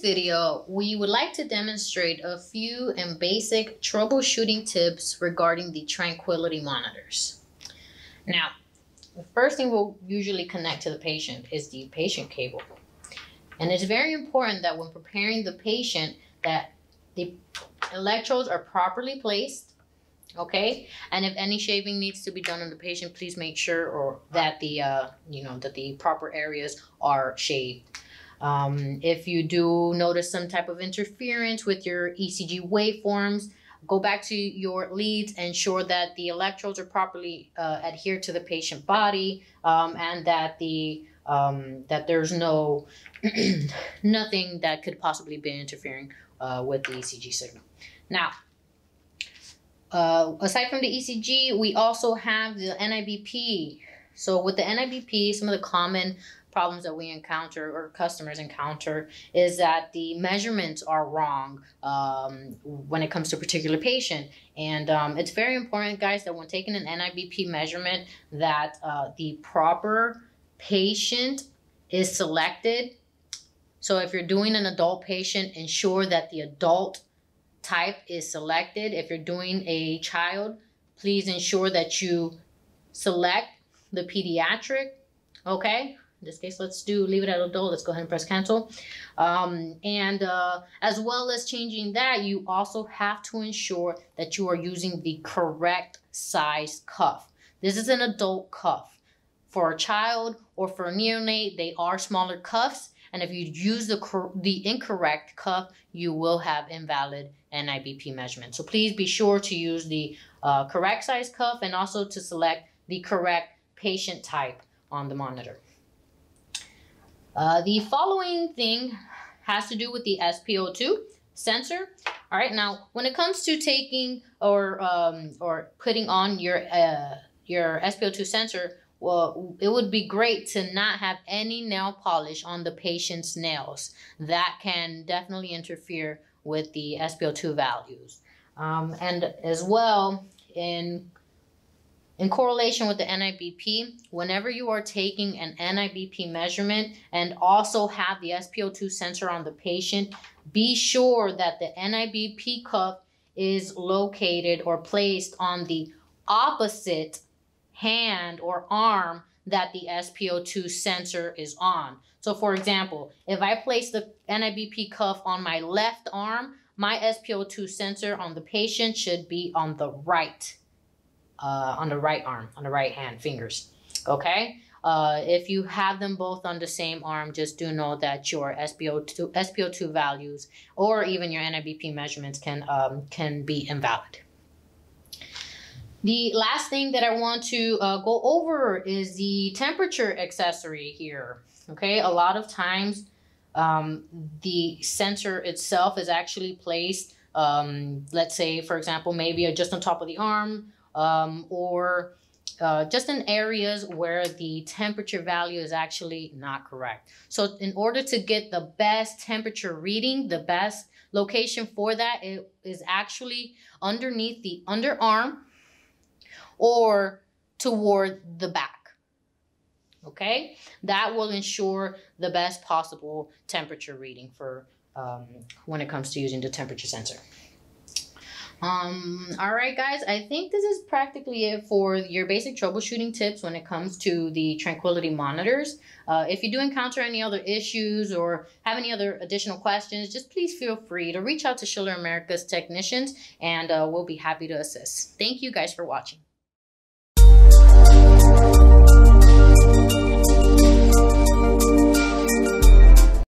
video, we would like to demonstrate a few and basic troubleshooting tips regarding the tranquility monitors. Now, the first thing we'll usually connect to the patient is the patient cable. And it's very important that when preparing the patient that the electrodes are properly placed, okay? And if any shaving needs to be done on the patient, please make sure or that the uh, you know that the proper areas are shaved. Um, if you do notice some type of interference with your ECG waveforms, go back to your leads, and ensure that the electrodes are properly uh, adhered to the patient body, um, and that the um, that there's no nothing that could possibly be interfering uh, with the ECG signal. Now, uh, aside from the ECG, we also have the NIBP. So with the NIBP, some of the common problems that we encounter or customers encounter is that the measurements are wrong um, when it comes to a particular patient. And um, it's very important, guys, that when taking an NIBP measurement, that uh, the proper patient is selected. So if you're doing an adult patient, ensure that the adult type is selected. If you're doing a child, please ensure that you select the pediatric, okay? In this case, let's do leave it at adult. Let's go ahead and press cancel. Um, and uh, as well as changing that, you also have to ensure that you are using the correct size cuff. This is an adult cuff. For a child or for a neonate, they are smaller cuffs. And if you use the, the incorrect cuff, you will have invalid NIBP measurement. So please be sure to use the uh, correct size cuff and also to select the correct patient type on the monitor. Uh, the following thing has to do with the SpO2 sensor. All right, now when it comes to taking or um, or putting on your uh, your SpO2 sensor, well, it would be great to not have any nail polish on the patient's nails. That can definitely interfere with the SpO2 values. Um, and as well, in in correlation with the NIBP, whenever you are taking an NIBP measurement and also have the SpO2 sensor on the patient, be sure that the NIBP cuff is located or placed on the opposite hand or arm that the SpO2 sensor is on. So for example, if I place the NIBP cuff on my left arm, my SpO2 sensor on the patient should be on the right uh, on the right arm, on the right hand, fingers. Okay? Uh, if you have them both on the same arm, just do know that your SpO2, SpO2 values or even your NIBP measurements can, um, can be invalid. The last thing that I want to uh, go over is the temperature accessory here. Okay, a lot of times um, the sensor itself is actually placed, um, let's say, for example, maybe just on top of the arm um, or uh, just in areas where the temperature value is actually not correct. So in order to get the best temperature reading, the best location for that it is actually underneath the underarm or toward the back. Okay, that will ensure the best possible temperature reading for um, when it comes to using the temperature sensor. Um, all right, guys, I think this is practically it for your basic troubleshooting tips when it comes to the Tranquility monitors. Uh, if you do encounter any other issues or have any other additional questions, just please feel free to reach out to Schiller Americas technicians and uh, we'll be happy to assist. Thank you guys for watching.